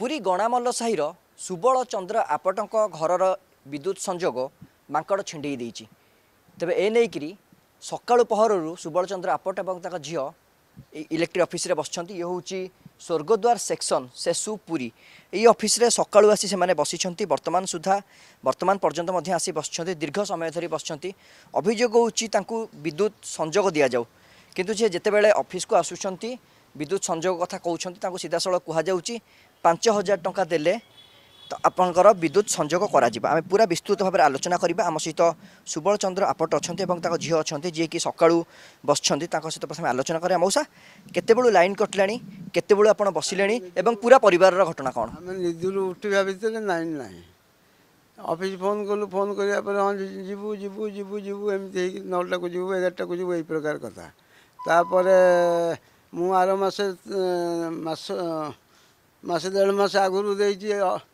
ପୁରୀ ଗଣାମଲ ସାହିର ସୁବଳ ଚନ୍ଦ୍ର ଆପଟଙ୍କ ଘରର ବିଦ୍ୟୁତ ସଂଯୋଗ ମାଙ୍କଡ଼ ଛିଣ୍ଡେଇ ଦେଇଛି ତେବେ ଏ ନେଇକରି ସକାଳୁ ପହରରୁ ସୁବଳ ଚନ୍ଦ୍ର ଆପଟ ଏବଂ ତାଙ୍କ ଝିଅ ଏଇ ଇଲେକ୍ଟ୍ରି ଅଫିସରେ ବସିଛନ୍ତି ଇଏ ହେଉଛି ସ୍ୱର୍ଗଦ୍ୱାର ସେକ୍ସନ୍ ସେସୁ ପୁରୀ ଏଇ ଅଫିସରେ ସକାଳୁ ଆସି ସେମାନେ ବସିଛନ୍ତି ବର୍ତ୍ତମାନ ସୁଦ୍ଧା ବର୍ତ୍ତମାନ ପର୍ଯ୍ୟନ୍ତ ମଧ୍ୟ ଆସି ବସିଛନ୍ତି ଦୀର୍ଘ ସମୟ ଧରି ବସିଛନ୍ତି ଅଭିଯୋଗ ହେଉଛି ତାଙ୍କୁ ବିଦ୍ୟୁତ ସଂଯୋଗ ଦିଆଯାଉ କିନ୍ତୁ ସେ ଯେତେବେଳେ ଅଫିସକୁ ଆସୁଛନ୍ତି ବିଦ୍ୟୁତ ସଂଯୋଗ କଥା କହୁଛନ୍ତି ତାଙ୍କୁ ସିଧାସଳଖ କୁହାଯାଉଛି ପାଞ୍ଚ ହଜାର ଟଙ୍କା ଦେଲେ ତ ଆପଣଙ୍କର ବିଦ୍ୟୁତ୍ ସଂଯୋଗ କରାଯିବ ଆମେ ପୁରା ବିସ୍ତୃତ ଭାବରେ ଆଲୋଚନା କରିବା ଆମ ସହିତ ସୁବଳ ଚନ୍ଦ୍ର ଆପଟ ଅଛନ୍ତି ଏବଂ ତାଙ୍କ ଝିଅ ଅଛନ୍ତି ଯିଏକି ସକାଳୁ ବସିଛନ୍ତି ତାଙ୍କ ସହିତ ପ୍ରଥମେ ଆଲୋଚନା କରିବା ମଉସା କେତେବେଳୁ ଲାଇନ୍ କଟିଲାଣି କେତେବେଳୁ ଆପଣ ବସିଲେଣି ଏବଂ ପୁରା ପରିବାରର ଘଟଣା କ'ଣ ଆମେ ନିଦରୁ ଉଠିବା ଭିତରେ ଲାଇନ୍ ନାହିଁ ଅଫିସ୍ ଫୋନ୍ କଲୁ ଫୋନ୍ କରିବା ପରେ ହଁ ଯିବୁ ଯିବୁ ଯିବୁ ଯିବୁ ଏମିତି ହେଇକି ନଅଟାକୁ ଯିବୁ ଏଗାରଟାକୁ ଯିବୁ ଏଇ ପ୍ରକାର କଥା ତାପରେ ମୁଁ ଆର ମାସେ ମାସ ମାସେ ଦେଢ଼ ମାସ ଆଗରୁ ଦେଇଛି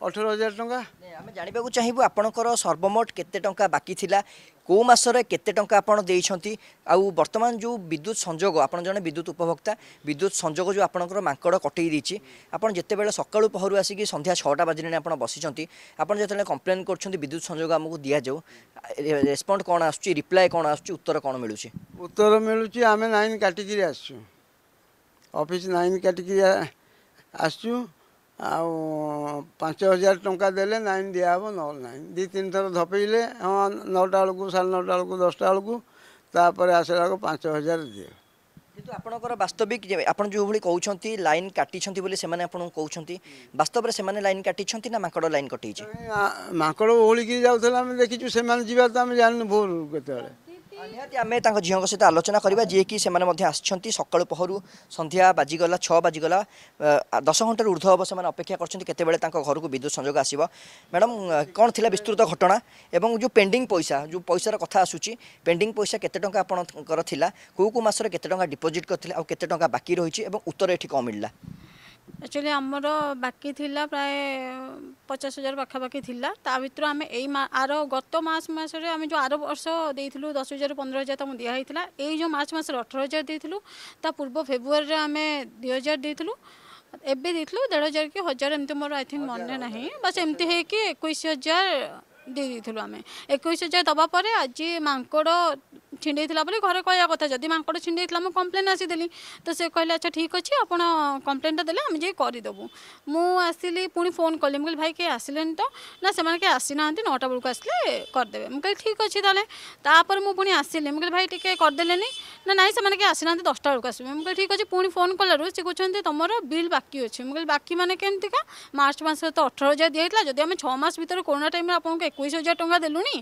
ଅଠର ହଜାର ଟଙ୍କା ଆମେ ଜାଣିବାକୁ ଚାହିଁବୁ ଆପଣଙ୍କର ସର୍ବମୋଟ କେତେ ଟଙ୍କା ବାକି ଥିଲା କେଉଁ ମାସରେ କେତେ ଟଙ୍କା ଆପଣ ଦେଇଛନ୍ତି ଆଉ ବର୍ତ୍ତମାନ ଯେଉଁ ବିଦ୍ୟୁତ ସଂଯୋଗ ଆପଣ ଜଣେ ବିଦ୍ୟୁତ ଉପଭୋକ୍ତା ବିଦ୍ୟୁତ ସଂଯୋଗ ଯେଉଁ ଆପଣଙ୍କର ମାଙ୍କଡ଼ କଟେଇ ଦେଇଛି ଆପଣ ଯେତେବେଳେ ସକାଳୁ ପହରୁ ଆସିକି ସନ୍ଧ୍ୟା ଛଅଟା ବାଜିଲେଣି ଆପଣ ବସିଛନ୍ତି ଆପଣ ଯେତେବେଳେ କମ୍ପ୍ଲେନ୍ କରୁଛନ୍ତି ବିଦ୍ୟୁତ ସଂଯୋଗ ଆମକୁ ଦିଆଯାଉ ରେସ୍ପଣ୍ଡ କ'ଣ ଆସୁଛି ରିପ୍ଲାଏ କ'ଣ ଆସୁଛି ଉତ୍ତର କ'ଣ ମିଳୁଛି ଉତ୍ତର ମିଳୁଛି ଆମେ ଲାଇନ୍ କାଟିକିରି ଆସିଛୁ ଅଫିସ୍ ଲାଇନ୍ କାଟିକିରି ଆସିଛୁ ଆଉ ପାଞ୍ଚ ହଜାର ଟଙ୍କା ଦେଲେ ନାଇନ୍ ଦିଆହେବ ନହେଲେ ନାହିଁ ଦୁଇ ତିନି ଥର ଧପେଇଲେ ହଁ ନଅଟା ବେଳକୁ ସାଢ଼େ ନଅଟା ବେଳକୁ ଦଶଟା ବେଳକୁ ତାପରେ ଆସିଲା ବେଳକୁ ପାଞ୍ଚ ହଜାର ଦିଏ କିନ୍ତୁ ଆପଣଙ୍କର ବାସ୍ତବିକ ଆପଣ ଯେଉଁଭଳି କହୁଛନ୍ତି ଲାଇନ୍ କାଟିଛନ୍ତି ବୋଲି ସେମାନେ ଆପଣଙ୍କୁ କହୁଛନ୍ତି ବାସ୍ତବରେ ସେମାନେ ଲାଇନ୍ କାଟିଛନ୍ତି ନା ମାଙ୍କଡ଼ ଲାଇନ୍ କଟେଇଛି ମାଙ୍କଡ଼ ଓହଳିକି ଯାଉଥିଲେ ଆମେ ଦେଖିଛୁ ସେମାନେ ଯିବା ତ ଆମେ ଜାଣିନୁ ଭୋରୁ କେତେବେଳେ ନିହାତି ଆମେ ତାଙ୍କ ଝିଅଙ୍କ ସହିତ ଆଲୋଚନା କରିବା ଯିଏକି ସେମାନେ ମଧ୍ୟ ଆସିଛନ୍ତି ସକାଳୁ ପହରୁ ସନ୍ଧ୍ୟା ବାଜିଗଲା ଛଅ ବାଜିଗଲା ଦଶ ଘଣ୍ଟାରୁ ଉର୍ଦ୍ଧ୍ୱ ହେବ ସେମାନେ ଅପେକ୍ଷା କରିଛନ୍ତି କେତେବେଳେ ତାଙ୍କ ଘରକୁ ବିଦ୍ୟୁତ ସଂଯୋଗ ଆସିବ ମ୍ୟାଡ଼ାମ୍ କ'ଣ ଥିଲା ବିସ୍ତୃତ ଘଟଣା ଏବଂ ଯେଉଁ ପେଣ୍ଡିଂ ପଇସା ଯେଉଁ ପଇସାର କଥା ଆସୁଛି ପେଣ୍ଡିଂ ପଇସା କେତେ ଟଙ୍କା ଆପଣଙ୍କର ଥିଲା କେଉଁ କେଉଁ ମାସରେ କେତେ ଟଙ୍କା ଡିପୋଜିଟ୍ କରିଥିଲେ ଆଉ କେତେ ଟଙ୍କା ବାକି ରହିଛି ଏବଂ ଉତ୍ତର ଏଠି କ'ଣ ମିଳିଲା একচুয়ালি আমার বাকি লা প্রায় পচাশ হাজার পাখাপাখি লা তা ভিতর আমি এই আর গত মার্চ মাসে আমি যে আর বর্ষ দিয়েছিল দশ হাজার পনেরো হাজার তো দিয়া হয়েছিল এই যে মার্চ মাসে অঠর হাজার দিয়েছিল তা পূর্ব ফেব্রুয়ারি আমি দুই হাজার দিয়েছিল এবে দিয়েছিল দেড় হাজার কি হাজার এমনি মোর আই থিঙ্ক মনে না বাস এমতি কি একুশ হাজার দিয়ে দিয়েছিল আমি একুশ হাজার দেওয়া পরে আজ মাঙ্কড় ଛିଣ୍ଡେଇଥିଲା ବୋଲି ଘରେ କହିବା କଥା ଯଦି ମାଙ୍କଡ଼ ଛିଣ୍ଡେଇଥିଲା ମୁଁ କମ୍ପ୍ଲେନ୍ ଆସିଦେଲି ତ ସେ କହିଲେ ଆଚ୍ଛା ଠିକ୍ ଅଛି ଆପଣ କମ୍ପ୍ଲେନ୍ଟା ଦେଲେ ଆମେ ଯାଇ କରିଦେବୁ ମୁଁ ଆସିଲି ପୁଣି ଫୋନ୍ କଲି ମୁଁ କହିଲି ଭାଇ କିଏ ଆସିଲେନି ତ ନା ସେମାନେ କିଏ ଆସିନାହାନ୍ତି ନଅଟା ବେଳକୁ ଆସିଲେ କରିଦେବେ ମୁଁ କହିଲି ଠିକ୍ ଅଛି ତାହେଲେ ତାପରେ ମୁଁ ପୁଣି ଆସିଲି ମୁଁ କହିଲି ଭାଇ ଟିକେ କରିଦେଲେନି ନା ନାଇଁ ସେମାନେ କିଏ ଆସିନାହାନ୍ତି ଦଶଟା ବେଳକୁ ଆସିବେ ମୁଁ କହିଲି ଠିକ୍ ଅଛି ପୁଣି ଫୋନ୍ କଲାରୁ ସେ କହୁଛନ୍ତି ତୁମର ବିଲ୍ ବାକି ଅଛି ମୁଁ କହିଲି ବାକି ମାନେ କେମିତିକା ମାର୍ଚ୍ଚ ମାସରେ ତ ଅଠର ହଜାର ଦିଆହେଇଥିଲା ଯଦି ଆମେ ଛଅ ମାସ ଭିତରେ କରୋନା ଟାଇମ୍ରେ ଆପଣଙ୍କୁ ଏକୋଇଶ ହଜାର ଟଙ୍କା ଦେଲୁନି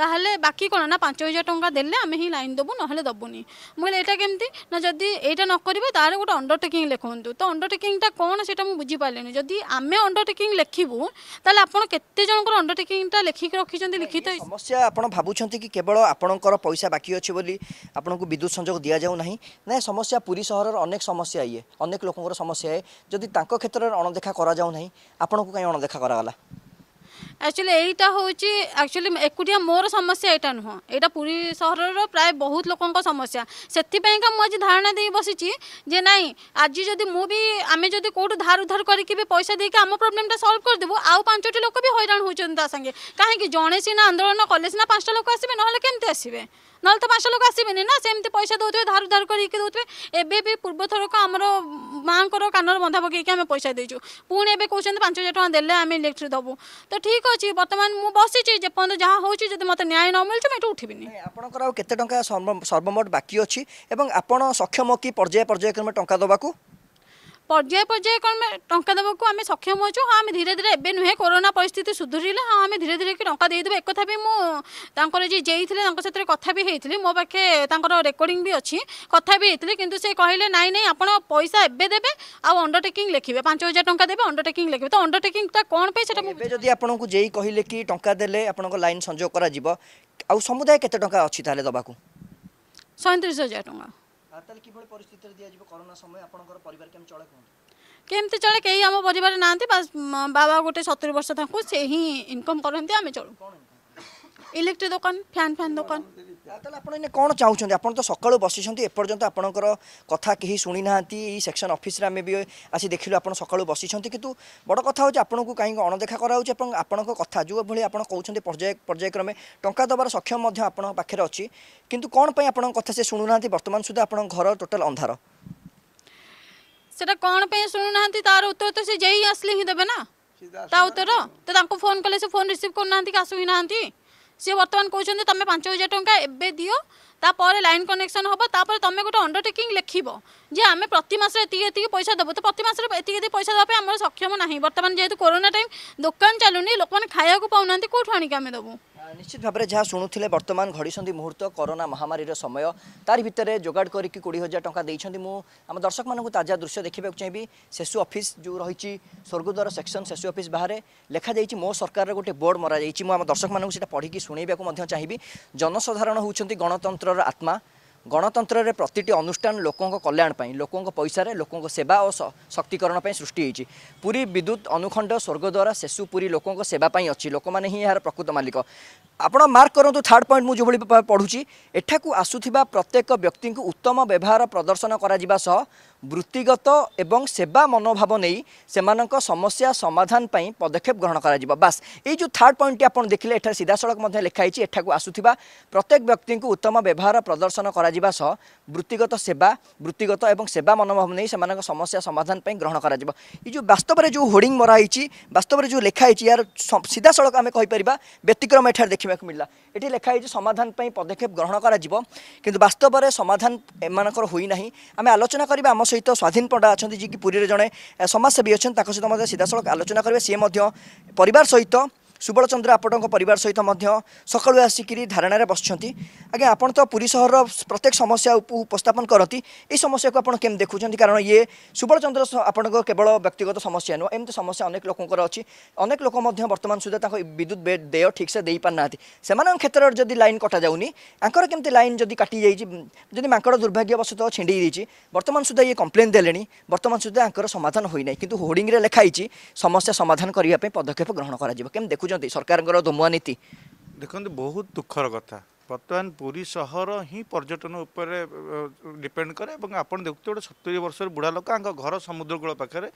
ତାହେଲେ ବାକି କ'ଣ ନା ପାଞ୍ଚ ହଜାର ଟଙ୍କା ଦେଲେ ଆମେ ହିଁ ହିଁ ଲାଇନ୍ ଦେବୁ ନହେଲେ ଦେବୁନି ମୁଁ କହିଲି ଏଇଟା କେମିତି ନା ଯଦି ଏଇଟା ନ କରିବେ ତା'ହେଲେ ଗୋଟେ ଅଣ୍ଡରଟେକିଂ ଲେଖନ୍ତୁ ତ ଅଣ୍ଡରଟେକିଂଟା କ'ଣ ସେଇଟା ମୁଁ ବୁଝିପାରିଲିନି ଯଦି ଆମେ ଅଣ୍ଡରଟେକିଂ ଲେଖିବୁ ତାହେଲେ ଆପଣ କେତେ ଜଣଙ୍କର ଅଣ୍ଡରଟେକିଂଟା ଲେଖିକି ରଖିଛନ୍ତି লিখিত সমস্যা আপনার ভাবুছেন কি কেবল আপনার পয়সা বাকি অছি বলে আপনার বিদ্যুৎ সংযোগ দিয়া যাও না না সমস্যা পুরী সহরের অনেক সমস্যা ইয়ে অনেক লোকর সমস্যা যদি তাঁর ক্ষেত্রে অণদেখা করা যাও না আপনার কাই অণদেখা করা গলা ଆକ୍ଚୁଆଲି ଏଇଟା ହେଉଛି ଆକ୍ଚୁଆଲି ଏକୁଟିଆ ମୋର ସମସ୍ୟା ଏଇଟା ନୁହଁ ଏଇଟା ପୁରୀ ସହରର ପ୍ରାୟ ବହୁତ ଲୋକଙ୍କ ସମସ୍ୟା ସେଥିପାଇଁକା ମୁଁ ଆଜି ଧାରଣା ଦେଇ ବସିଛି ଯେ ନାଇଁ ଆଜି ଯଦି ମୁଁ ବି ଆମେ ଯଦି କେଉଁଠୁ ଧାର ଉଧାର କରିକି ବି ପଇସା ଦେଇକି ଆମ ପ୍ରୋବ୍ଲେମଟା ସଲ୍ଭ କରିଦେବୁ ଆଉ ପାଞ୍ଚଟି ଲୋକ ବି ହଇରାଣ ହେଉଛନ୍ତି ତା ସାଙ୍ଗେ କାହିଁକି ଜଣେ ସିନା ଆନ୍ଦୋଳନ କଲେ ସିନା ପାଞ୍ଚଟା ଲୋକ ଆସିବେ ନହେଲେ କେମିତି ଆସିବେ ନହେଲେ ତ ପାଞ୍ଚଟା ଲୋକ ଆସିବେନି ନା ସେମିତି ପଇସା ଦେଉଥିବେ ଧାର ଉଧାର କରିକି ଦେଉଥିବେ ଏବେ ବି ପୂର୍ବଥରକ ଆମର ମାଆଙ୍କର କାନର ବନ୍ଧା ପକାଇକି ଆମେ ପଇସା ଦେଇଛୁ ପୁଣି ଏବେ କହୁଛନ୍ତି ପାଞ୍ଚ ହଜାର ଟଙ୍କା ଦେଲେ ଆମେ ଇଲେକ୍ଟ୍ରି ଦେବୁ ତ ଠିକ୍ ଅଛି ବର୍ତ୍ତମାନ ମୁଁ ବସିଛି ଯେପର୍ଯ୍ୟନ୍ତ ଯାହା ହେଉଛି ଯଦି ମୋତେ ନ୍ୟାୟ ନ ମିଳୁଛି ମୁଁ ଏଠୁ ଉଠିବିନି ଆପଣଙ୍କର ଆଉ କେତେ ଟଙ୍କା ସର୍ବମୋଟ ବାକି ଅଛି ଏବଂ ଆପଣ ସକ୍ଷମ କି ପର୍ଯ୍ୟାୟ ପର୍ଯ୍ୟାୟ କ୍ରମେ ଟଙ୍କା ଦେବାକୁ পর্যায় পর্যায়ে କ'ଣ ଟଙ୍କା ଦେବାକୁ ଆମେ ସକ୍ଷମ ଅଛୁ ହଁ ଆମେ ଧୀରେ ଧୀରେ ଏବେ ନୁହେଁ କରୋନା ପରିସ୍ଥିତି ସୁଧୁରିଲେ ହଁ ଆମେ ଧୀରେ ଧୀରେ କି ଟଙ୍କା ଦେଇଦେବୁ ଏକଥା ବି ମୁଁ ତାଙ୍କର ଯିଏ ଯାଇଥିଲେ ତାଙ୍କ ସାଥିରେ କଥା ବି ହେଇଥିଲି ମୋ ପାଖେ ତାଙ୍କର ରେକର୍ଡ଼ିଂ ବି ଅଛି କଥା ବି ହେଇଥିଲି କିନ୍ତୁ ସେ କହିଲେ ନାଇଁ ନାଇଁ ଆପଣ ପଇସା ଏବେ ଦେବେ ଆଉ ଅଣ୍ଡରଟେକିଂ ଲେଖିବେ ପାଞ୍ଚ ହଜାର ଟଙ୍କା ଦେବେ ଅଣ୍ଡରଟେକିଂ ଲେଖିବେ ତ ଅଣ୍ଡରଟେକିଂଟା କ'ଣ ପାଇଁ ସେଟା ଏବେ ଯଦି ଆପଣଙ୍କୁ ଜେଇ କହିଲେ କି ଟଙ୍କା ଦେଲେ ଆପଣଙ୍କ ଲାଇନ୍ ସଂଯୋଗ କରାଯିବ ଆଉ ସମୁଦାୟ କେତେ ଟଙ୍କା ଅଛି ତାହେଲେ ଦେବାକୁ ସଇଁତିରିଶ ହଜାର ଟଙ୍କା তাহলে কিভাবে পরিস্থিতিতে দিয়াযিব করোনা সময় আপনার পরিবার কেমন চলে কুহতু কেমতি চলে কেই আমার পরিবার না বাবা গোটে সতুরি বর্ষ থাকে সে হি ইনকম করতে আমি চলু ইলেকট্রি দোকান ফ্যান ফ্যান দোকান তাহলে আপনার এনে কোণ চাহুছেন আপনার তো সকাল বসিছেন এপর্যন্ত আপনার কথা কেহি শুনি না এই সেকশন অফিসে আমি বি আসি দেখিলু আপনার সকাল বসিছেন কিন্তু বড় কথা হচ্ছে আপনার কাইকি অণদেখা করা হচ্ছে এবং আপনার কথা যেভাবে আপনার কৌন পর্যায় পর্যায়ক্রমে টঙ্কা দেবার সক্ষম আপনার পাখে অছি কিন্তু কোণ পাই আপনার কথা সে শুণু না বর্তমান সুদ্ধা আপনার ঘর টোটাল অন্ধার সেটা কোণ পাই শুণু না তার উত্তর তো সে যেই আসলে হি দেবে না তা উত্তর তো তাঁকু ফোন কলে সে ফোন রিসিভ করু না আসু হি না সি বর্তমান কৌন তুমি পাঁচ হাজার টাকা এবে দিও তাপরে লাইন কনেকশন হব তাপরে তুমি গোটে অন্ডরটেকিং লিখব যে আমি প্রতি মাসে এত এত পয়সা দেবু তো প্রতি মাসে এত এত পয়সা দেওয়া আমার সক্ষম না বর্তমানে যেহেতু করোনা টাইম দোকান চালুনি লোক খাইয়া পাও না কোটু আনিকি আমি দেবু ନିଶ୍ଚିତ ଭାବରେ ଯାହା ଶୁଣୁଥିଲେ ବର୍ତ୍ତମାନ ଘଡ଼ିଛନ୍ତି ମୁହୂର୍ତ୍ତ କରୋନା ମହାମାରୀର ସମୟ ତାରି ଭିତରେ ଯୋଗାଡ଼ କରିକି କୋଡ଼ିଏ ହଜାର ଟଙ୍କା ଦେଇଛନ୍ତି ମୁଁ ଆମ ଦର୍ଶକମାନଙ୍କୁ ତାଜା ଦୃଶ୍ୟ ଦେଖିବାକୁ ଚାହିଁବି ଶେଶୁ ଅଫିସ୍ ଯେଉଁ ରହିଛି ସ୍ୱର୍ଗଦ୍ୱାର ସେକ୍ସନ୍ ଶେଶୁ ଅଫିସ୍ ବାହାରେ ଲେଖାଯାଇଛି ମୋ ସରକାରର ଗୋଟେ ବୋର୍ଡ଼ ମରାଯାଇଛି ମୁଁ ଆମ ଦର୍ଶକମାନଙ୍କୁ ସେଇଟା ପଢ଼ିକି ଶୁଣେଇବାକୁ ମଧ୍ୟ ଚାହିଁବି ଜନସାଧାରଣ ହେଉଛନ୍ତି ଗଣତନ୍ତ୍ରର ଆତ୍ମା ଗଣତନ୍ତ୍ରରେ ପ୍ରତିଟି ଅନୁଷ୍ଠାନ ଲୋକଙ୍କ କଲ୍ୟାଣ ପାଇଁ ଲୋକଙ୍କ ପଇସାରେ ଲୋକଙ୍କ ସେବା ଓ ଶକ୍ତିକରଣ ପାଇଁ ସୃଷ୍ଟି ହେଇଛି ପୁରୀ ବିଦ୍ୟୁତ ଅନୁଖଣ୍ଡ ସ୍ୱର୍ଗଦ୍ୱାରା ଶେଷୁ ପୁରୀ ଲୋକଙ୍କ ସେବା ପାଇଁ ଅଛି ଲୋକମାନେ ହିଁ ଏହାର ପ୍ରକୃତ ମାଲିକ ଆପଣ ମାର୍କ କରନ୍ତୁ ଥାର୍ଡ଼ ପଏଣ୍ଟ ମୁଁ ଯେଉଁଭଳି ପଢ଼ୁଛି ଏଠାକୁ ଆସୁଥିବା ପ୍ରତ୍ୟେକ ବ୍ୟକ୍ତିଙ୍କୁ ଉତ୍ତମ ବ୍ୟବହାର ପ୍ରଦର୍ଶନ କରାଯିବା ସହ ବୃତ୍ତିଗତ ଏବଂ ସେବା ମନୋଭାବ ନେଇ ସେମାନଙ୍କ ସମସ୍ୟା ସମାଧାନ ପାଇଁ ପଦକ୍ଷେପ ଗ୍ରହଣ କରାଯିବ ବାସ୍ ଏଇ ଯେଉଁ ଥାର୍ଡ଼ ପଏଣ୍ଟଟି ଆପଣ ଦେଖିଲେ ଏଠାରେ ସିଧାସଳଖ ମଧ୍ୟ ଲେଖାହେଇଛି ଏଠାକୁ ଆସୁଥିବା ପ୍ରତ୍ୟେକ ବ୍ୟକ୍ତିଙ୍କୁ ଉତ୍ତମ ବ୍ୟବହାର ପ୍ରଦର୍ଶନ କରାଯିବା ସହ ବୃତ୍ତିଗତ ସେବା ବୃତ୍ତିଗତ ଏବଂ ସେବା ମନୋଭାବ ନେଇ ସେମାନଙ୍କ ସମସ୍ୟା ସମାଧାନ ପାଇଁ ଗ୍ରହଣ କରାଯିବ ଏଇ ଯେଉଁ ବାସ୍ତବରେ ଯେଉଁ ହୋର୍ଡ଼ିଂ ମରାହେଇଛି ବାସ୍ତବରେ ଯେଉଁ ଲେଖାହେଇଛି ଏହାର ସିଧାସଳଖ ଆମେ କହିପାରିବା ବ୍ୟତିକ୍ରମ ଏଠାରେ ଦେଖିବାକୁ ମିଳିଲା ଏଠି ଲେଖାହେଇଛି ସମାଧାନ ପାଇଁ ପଦକ୍ଷେପ ଗ୍ରହଣ କରାଯିବ କିନ୍ତୁ ବାସ୍ତବରେ ସମାଧାନ ଏମାନଙ୍କର ହୋଇନାହିଁ ଆମେ ଆଲୋଚନା କରିବା ଆମ সহিত স্বাধীন পণ্ডা অনেক যিকি পুরীর জনে সমাজসেবী অনেক তাঁর সহ মধ্যে আলোচনা করবে সি পরিবার সহিত ସୁବଳଚନ୍ଦ୍ର ଆପଣଙ୍କ ପରିବାର ସହିତ ମଧ୍ୟ ସକାଳୁ ଆସିକରି ଧାରଣାରେ ବସିଛନ୍ତି ଆଜ୍ଞା ଆପଣ ତ ପୁରୀ ସହରର ପ୍ରତ୍ୟେକ ସମସ୍ୟା ଉପସ୍ଥାପନ କରନ୍ତି ଏହି ସମସ୍ୟାକୁ ଆପଣ କେମିତି ଦେଖୁଛନ୍ତି କାରଣ ଇଏ ସୁବଳଚନ୍ଦ୍ର ଆପଣଙ୍କ କେବଳ ବ୍ୟକ୍ତିଗତ ସମସ୍ୟା ନୁହଁ ଏମିତି ସମସ୍ୟା ଅନେକ ଲୋକଙ୍କର ଅଛି ଅନେକ ଲୋକ ମଧ୍ୟ ବର୍ତ୍ତମାନ ସୁଦ୍ଧା ତାଙ୍କ ବିଦ୍ୟୁତ ଦେୟ ଠିକ୍ସେ ଦେଇପାରୁନାହାନ୍ତି ସେମାନଙ୍କ କ୍ଷେତ୍ରରେ ଯଦି ଲାଇନ୍ କଟାଯାଉନି ଆଙ୍କର କେମିତି ଲାଇନ୍ ଯଦି କାଟିଯାଇଛି ଯଦି ମାଙ୍କଡ଼ ଦୁର୍ଭାଗ୍ୟବଶତଃ ଛିଣ୍ଡେଇ ଦେଇଛି ବର୍ତ୍ତମାନ ସୁଦ୍ଧା ଇଏ କମ୍ପ୍ଲେନ୍ ଦେଲେଣି ବର୍ତ୍ତମାନ ସୁଦ୍ଧା ଆଙ୍କର ସମାଧାନ ହୋଇନାହିଁ କିନ୍ତୁ ହୋର୍ଡ଼ିଂରେ ଲେଖା ହେଇଛି ସମସ୍ୟା ସମାଧାନ କରିବା ପାଇଁ ପଦକ୍ଷେପ ଗ୍ରହଣ କରାଯିବ କେମିତି ଦେଖୁ ଦେଖୁଛନ୍ତି ସରକାରଙ୍କର ଧୂମୁଆ ନୀତି ଦେଖନ୍ତୁ ବହୁତ ଦୁଃଖର କଥା ବର୍ତ୍ତମାନ ପୁରୀ ସହର ହିଁ ପର୍ଯ୍ୟଟନ ଉପରେ ଡିପେଣ୍ଡ କରେ ଏବଂ ଆପଣ ଦେଖୁଥିବେ ଗୋଟେ ସତୁରି ବର୍ଷର ବୁଢ଼ା ଲୋକ ଆଙ୍କ ଘର ସମୁଦ୍ରକୂଳ ପାଖରେ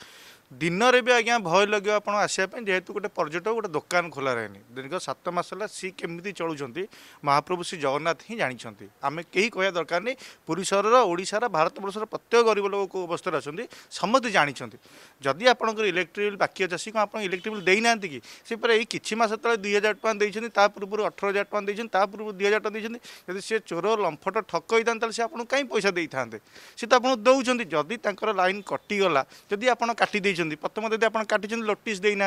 ଦିନରେ ବି ଆଜ୍ଞା ଭୟ ଲାଗିବ ଆପଣ ଆସିବା ପାଇଁ ଯେହେତୁ ଗୋଟେ ପର୍ଯ୍ୟଟକ ଗୋଟେ ଦୋକାନ ଖୋଲା ରହେନି ଦୀର୍ଘ ସାତ ମାସ ହେଲା ସିଏ କେମିତି ଚଳୁଛନ୍ତି ମହାପ୍ରଭୁ ଶ୍ରୀ ଜଗନ୍ନାଥ ହିଁ ଜାଣିଛନ୍ତି ଆମେ କେହି କହିବା ଦରକାର ନାହିଁ ପୁରୀ ସହରର ଓଡ଼ିଶାର ଭାରତବର୍ଷର ପ୍ରତ୍ୟେକ ଗରିବ ଲୋକ କେଉଁ ଅବସ୍ଥାରେ ଅଛନ୍ତି ସମସ୍ତେ ଜାଣିଛନ୍ତି ଯଦି ଆପଣଙ୍କର ଇଲେକ୍ଟ୍ରି ବିଲ୍ ବାକି ଅଛି ଆସିକି ଆପଣ ଇଲେକ୍ଟ୍ରି ବିଲ୍ ଦେଇନାହାନ୍ତି କି ସେପରି ଏଇ କିଛି ମାସ ତଳେ ଦୁଇ ହଜାର ଟଙ୍କା ଦେଇଛନ୍ତି ତା ପୂର୍ବରୁ ଅଠର ହଜାର ଟଙ୍କା ଦେଇଛନ୍ତି ତା ପୂର୍ବରୁ ଦୁଇ ହଜାର হাজার টাকা দিয়েছেন যদি সে চোর লম্ফট ঠক হয়ে তাহলে সে আপনার কাই পয়সা দিয়ে সে তো আপনার দৌঁছেন যদি তাঁর লাইন কটিগলা যদি আপনার কাটি দিয়েছেন প্রথম যদি আপনার কাটিছেন নোটিস দিয়ে না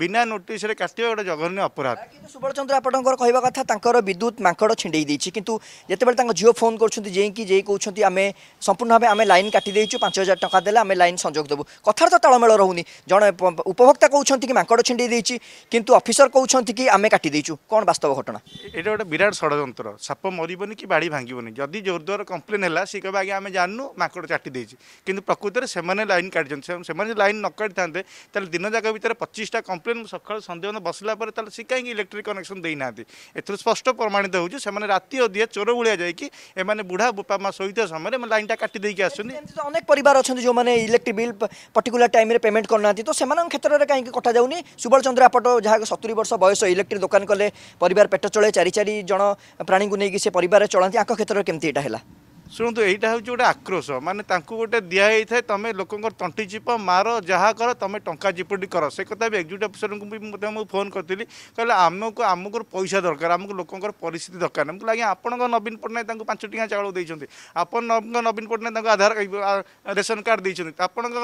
বিনা নোটিসে কাটিবা গোটে জঘন্য অপরাধ কিন্তু সুবলচন্দ্র আপনার কহা কথা তাঁর বিদ্যুৎ মাঙ্কড় ছিণ্ডাই দিয়েছি কিন্তু যেতবে তাঁর ঝিও ফোন করছেন যেকি যে কৌন আমি সম্পূর্ণ ভাবে আমি লাইন কাটি দিয়েছু পাঁচ হাজার টাকা দেলে আমি লাইন সংযোগ দেবু কথার তো তাড়মেল রহুনি জন উপভোক্তা কৌন কি মাঙ্কড় ছিণ্ডাই দিয়েছি কিন্তু অফিসর কৌন কি আমি কাটি দিয়েছু কোণ বাস্তব ঘটনা এটা গোটে বিরাট ষড়যন্ত্র তন্ত্র সাপ মরবনি কি বাড়ি ভাঙ্গবনি যদি জোরদোর কমপ্লেন হল সে কে আগে আমি জানু মাকড় চাটি দিয়েছি কিন্তু প্রকৃতরে সে লাইন কাটিছেন সে লাইন ন কাটি থাকে তাহলে দিন যাক ভিতরে পঁচিশটা কমপ্লেন সকাল সন্ধ্যে বসলা পরে তাহলে সে কাইকি ইলেকট্রিক কনেকশন দিয়ে না এর স্পষ্ট প্রমাণিত হচ্ছে সে রাতে অধিয়া চোর ভুড়িয়া যাই এমানে বুড়া বোপা মা শোইথা সময় লাইনটা কাটি দিয়ে আসুন অনেক পরিবার অনেক যে ইলেকট্রিক বিল পর্টিকুলার টাইমে পেমেন্ট করুনা তো সে ক্ষেত্রে কাইকি কটা যাওনি সুবল চন্দ্র আপট যা সতুরি বর্ষ বয়স ইলেকট্রিক দোকান কলে পরিবার পেট চলে চারি চারি জন ପ୍ରାଣୀଙ୍କୁ ନେଇକି ସେ ପରିବାର ଚଳନ୍ତି ଆଙ୍କ କ୍ଷେତ୍ରରେ କେମିତି ଏଇଟା ହେଲା ଶୁଣନ୍ତୁ ଏଇଟା ହେଉଛି ଗୋଟେ ଆକ୍ରୋଶ ମାନେ ତାଙ୍କୁ ଗୋଟେ ଦିଆହେଇଥାଏ ତୁମେ ଲୋକଙ୍କର ତଣ୍ଟି ଚିପ ମାର ଯାହା କର ତୁମେ ଟଙ୍କା ଚିପଟି କର ସେ କଥା ବି ଏକ୍ଜିକ୍ୟୁଟିଭ୍ ଅଫିସରଙ୍କୁ ବି ମଧ୍ୟ ମୁଁ ଫୋନ୍ କରିଥିଲି କହିଲେ ଆମକୁ ଆମକୁ ପଇସା ଦରକାର ଆମକୁ ଲୋକଙ୍କର ପରିସ୍ଥିତି ଦରକାର ନାହିଁ ମୁଁ କହିଲି ଆଜ୍ଞା ଆପଣଙ୍କ ନବୀନ ପଟ୍ଟନାୟକ ତାଙ୍କୁ ପାଞ୍ଚ ଟଙ୍କା ଚାଉଳ ଦେଇଛନ୍ତି ଆପଣଙ୍କ ନବୀନ ପଟ୍ଟନାୟକ ତାଙ୍କୁ ଆଧାର ରେସନ କାର୍ଡ଼ ଦେଇଛନ୍ତି ଆପଣଙ୍କ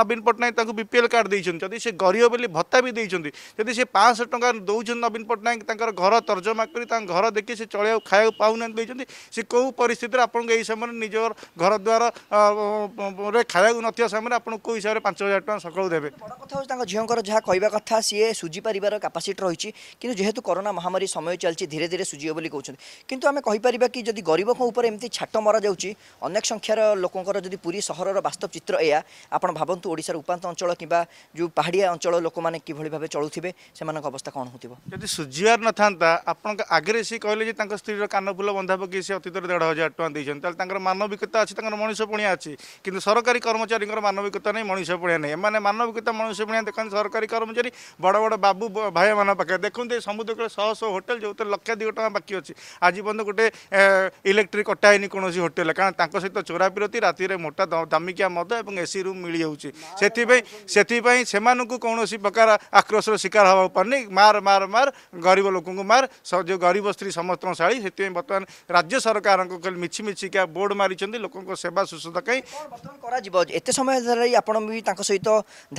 ନବୀନ ପଟ୍ଟନାୟକ ତାଙ୍କୁ ବିପିଏଲ୍ କାର୍ଡ଼ ଦେଇଛନ୍ତି ଯଦି ସେ ଗରିବ ବୋଲି ଭତ୍ତା ବି ଦେଇଛନ୍ତି ଯଦି ସେ ପାଞ୍ଚଶହ ଟଙ୍କା ଦେଉଛନ୍ତି ନବୀନ ପଟ୍ଟନାୟକ ତାଙ୍କର ଘର ତର୍ଜମା କରି ତାଙ୍କ ଘର ଦେଖି ସେ ଚଳେଇବାକୁ ଖାଇବାକୁ ପାଉନାହାନ୍ତି ଦେଇଛନ୍ତି ସେ କେଉଁ ପରିସ୍ଥିତିରେ ଆପଣଙ୍କୁ ଏଇ ସେମାନେ ନିଜର ଘରଦ୍ୱାରରେ ଖାଇବାକୁ ନଥିବା ସମୟରେ ଆପଣ କେଉଁ ହିସାବରେ ପାଞ୍ଚ ହଜାର ଟଙ୍କା ସକାଳୁ ଦେବେ ବଡ଼ କଥା ହେଉଛି ତାଙ୍କ ଝିଅଙ୍କର ଯାହା କହିବା କଥା ସିଏ ସୁଝିପାରିବାର କାପାସିଟି ରହିଛି କିନ୍ତୁ ଯେହେତୁ କରୋନା ମହାମାରୀ ସମୟ ଚାଲିଛି ଧୀରେ ଧୀରେ ସୁଝିବ ବୋଲି କହୁଛନ୍ତି କିନ୍ତୁ ଆମେ କହିପାରିବା କି ଯଦି ଗରିବଙ୍କ ଉପରେ ଏମିତି ଛାଟ ମରାଯାଉଛି ଅନେକ ସଂଖ୍ୟାର ଲୋକଙ୍କର ଯଦି ପୁରୀ ସହରର ବାସ୍ତବ ଚିତ୍ର ଏହା ଆପଣ ଭାବନ୍ତୁ ଓଡ଼ିଶାର ଉପାନ୍ତ ଅଞ୍ଚଳ କିମ୍ବା ଯେଉଁ ପାହାଡ଼ିଆ ଅଞ୍ଚଳ ଲୋକମାନେ କିଭଳି ଭାବେ ଚଳୁଥିବେ ସେମାନଙ୍କ ଅବସ୍ଥା କ'ଣ ହେଉଥିବ ଯଦି ସୁଝିବାର ନଥାନ୍ତା ଆପଣଙ୍କ ଆଗରେ ସେ କହିଲେ ଯେ ତାଙ୍କ ସ୍ତ୍ରୀର କାନଫୁଲ ବନ୍ଧା ପକାଇ ସେ ଅତୀତରେ ଦେଢ଼ ହଜାର ଟଙ୍କା ଦେଇଛନ୍ତି ତାହେଲେ ତାଙ୍କର ମାନବିକତା ଅଛି ତାଙ୍କର ମଣିଷପଣିଆ ଅଛି କିନ୍ତୁ ସରକାରୀ କର୍ମଚାରୀଙ୍କର ମାନବିକତା ନାହିଁ ମଣିଷପଣିଆ ନାହିଁ ଏମାନେ ମାନବିକତା ମଣିଷପଣିଆ ଦେଖନ୍ତି ସରକାରୀ କର୍ମଚାରୀ ବଡ଼ ବଡ଼ ବାବୁ ଭାଇମାନଙ୍କ ପାଖରେ ଦେଖନ୍ତୁ ଏ ସମୁଦ୍ରକୂଳ ଶହ ଶହ ହୋଟେଲ ଯେଉଁଥିରେ ଲକ୍ଷାଧିକ ଟଙ୍କା ବାକି ଅଛି ଆଜି ପର୍ଯ୍ୟନ୍ତ ଗୋଟେ ଇଲେକ୍ଟ୍ରି କଟା ହେଇନି କୌଣସି ହୋଟେଲ କାରଣ ତାଙ୍କ ସହିତ ଚୋରା ବିରତି ରାତିରେ ମୋଟା ଦାମିକିଆ ମଦ ଏବଂ ଏସି ରୁମ୍ ମିଳିଯାଉଛି ସେଥିପାଇଁ ସେଥିପାଇଁ ସେମାନଙ୍କୁ କୌଣସି ପ୍ରକାର ଆକ୍ରୋଶର ଶିକାର ହେବାକୁ ପାରୁନି ମାର ମାର ମାର ଗରିବ ଲୋକଙ୍କୁ ମାର ଯେଉଁ ଗରିବ ସ୍ତ୍ରୀ ସମସ୍ତଙ୍କ ଶାଳୀ ସେଥିପାଇଁ ବର୍ତ୍ତମାନ ରାଜ୍ୟ ସରକାରଙ୍କ ମିଛି ମିଛିକା ବୋର୍ଡ଼ ମାରିଛନ୍ତି ଲୋକଙ୍କ ସେବା ସୁଶ୍ରୂଷା ପାଇଁ ବର୍ତ୍ତମାନ କରାଯିବ ଏତେ ସମୟ ଧରି ଆପଣ ବି ତାଙ୍କ ସହିତ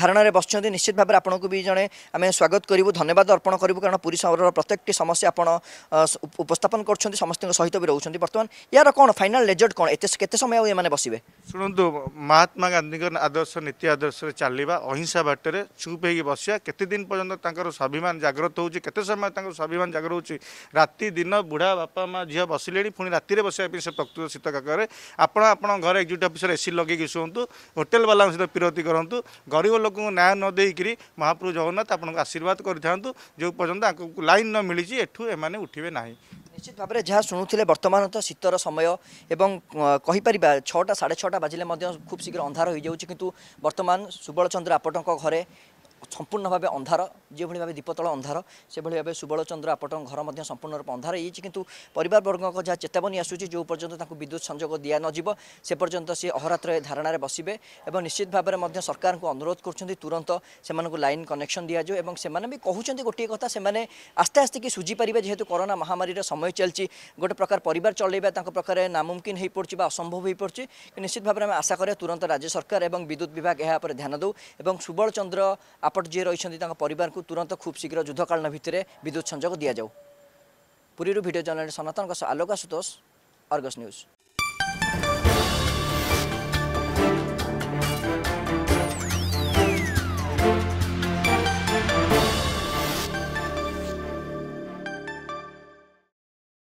ଧାରଣାରେ ବସିଛନ୍ତି ନିଶ୍ଚିତ ଭାବରେ ଆପଣଙ୍କୁ ବି ଜଣେ ଆମେ ସ୍ୱାଗତ କରିବୁ ଧନ୍ୟବାଦ ଅର୍ପଣ କରିବୁ କାରଣ ପୁରୀ ସହରର ପ୍ରତ୍ୟେକଟି ସମସ୍ୟା ଆପଣ ଉପସ୍ଥାପନ କରୁଛନ୍ତି ସମସ୍ତଙ୍କ ସହିତ ବି ରହୁଛନ୍ତି ବର୍ତ୍ତମାନ ଏହାର କ'ଣ ଫାଇନାଲ୍ ରେଜଲ୍ଟ କ'ଣ ଏତେ କେତେ ସମୟ ଆଉ ଏମାନେ ବସିବେ ଶୁଣନ୍ତୁ ମହାତ୍ମା ଗାନ୍ଧୀଙ୍କ ଆଦର୍ଶ ନୀତି ଆଦର୍ଶରେ ଚାଲିବା ଅହିଂସା ବାଟରେ ଚୁପ୍ ହେଇକି ବସିବା କେତେ ଦିନ ପର୍ଯ୍ୟନ୍ତ ତାଙ୍କର ସ୍ୱାଭିମାନ ଜାଗ୍ରତ ହେଉଛି କେତେ ସମୟ ତାଙ୍କର ସ୍ୱାଭିମାନ ଜାଗ୍ରତ ହେଉଛି ରାତି ଦିନ ବୁଢ଼ା ବାପା ମା ଝିଅ ବସିଲେଣି ପୁଣି ରାତିରେ ବସିବା ପାଇଁ ସେ ପ୍ରକୃତ ସୀତାକାକ ଜାଗାରେ ଆପଣ ଆପଣଙ୍କ ଘରେ ଏକ୍ଜିକ୍ୟୁଟିଭ୍ ଅଫିସର ଏସି ଲଗେଇକି ଶୁଅନ୍ତୁ ହୋଟେଲ୍ ବାଲାଙ୍କ ସହିତ ବିରତି କରନ୍ତୁ ଗରିବ ଲୋକଙ୍କୁ ନ୍ୟାୟ ନ ଦେଇକରି ମହାପ୍ରଭୁ ଜଗନ୍ନାଥ ଆପଣଙ୍କୁ ଆଶୀର୍ବାଦ କରିଥାନ୍ତୁ ଯେଉଁ ପର୍ଯ୍ୟନ୍ତ ତାଙ୍କୁ ଲାଇନ୍ ନ ମିଳିଛି ଏଠୁ ଏମାନେ ଉଠିବେ ନାହିଁ ନିଶ୍ଚିତ ଭାବରେ ଯାହା ଶୁଣୁଥିଲେ ବର୍ତ୍ତମାନ ତ ଶୀତର ସମୟ ଏବଂ କହିପାରିବା ଛଅଟା ସାଢ଼େ ଛଅଟା ବାଜିଲେ ମଧ୍ୟ ଖୁବ୍ ଶୀଘ୍ର ଅନ୍ଧାର ହୋଇଯାଉଛି କିନ୍ତୁ ବର୍ତ୍ତମାନ ସୁବଳଚନ୍ଦ୍ର ଆପଟଙ୍କ ଘରେ সম্পূর্ণভাবে অন্ধার যেভাবে ভাবে দীপতল অন্ধার সেভাবে ভাবে সুবলচন্দ্র আপটন ঘর মধ্যে রূপে অন্ধার হয়েছে কিন্তু পরিবারবর্গক যা চেতাবনী আসুচি যে পর্যন্ত তাঁকু বিদ্যুৎ সংযোগ দিয়া নযিব সে পর্যন্ত সে অহরাত্রে ধারণার বসবে এবং নিশ্চিত ভাবে মধ্যে সরকারকে অনুরোধ করছেন তুরন্ত সে লাইন কনেকশন দিয়া যাও এবং সে কুমার গোটিয়ে কথা সে আস্তে আস্তে কি সুঝিপারে যেহেতু করোনা মহামারীর সময় চলছে গোটে প্রকার পরিবার চলাইবা তাঁর প্রকার নামুমকিন হয়ে পড়ছে বা অসম্ভব হয়ে পড়ছে নিশ্চিত ভাবে আমি আশা করে তুরন্ত রাজ্য সরকার এবং বিদ্যুৎ বিভাগ এর ধ্যান দেউ এবং সুবলচন্দ্র ଆପଟ ଯିଏ ରହିଛନ୍ତି ତାଙ୍କ ପରିବାରକୁ ତୁରନ୍ତ ଖୁବ୍ ଶୀଘ୍ର ଯୁଦ୍ଧକାଳୀନ ଭିତରେ ବିଦ୍ୟୁତ୍ ସଂଯୋଗ ଦିଆଯାଉ ପୁରୀରୁ ଭିଡ଼ିଓ ଜର୍ଣ୍ଣାଲିଷ୍ଟ ସନାତନଙ୍କ ସହ ଆଲୋକ ଆଶୁତୋଷ ଅର୍ଗସ୍ ନ୍ୟୁଜ୍